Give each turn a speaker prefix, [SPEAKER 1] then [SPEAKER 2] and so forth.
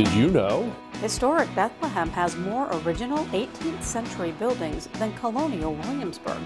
[SPEAKER 1] Did you know?
[SPEAKER 2] Historic Bethlehem has more original 18th century buildings than colonial Williamsburg.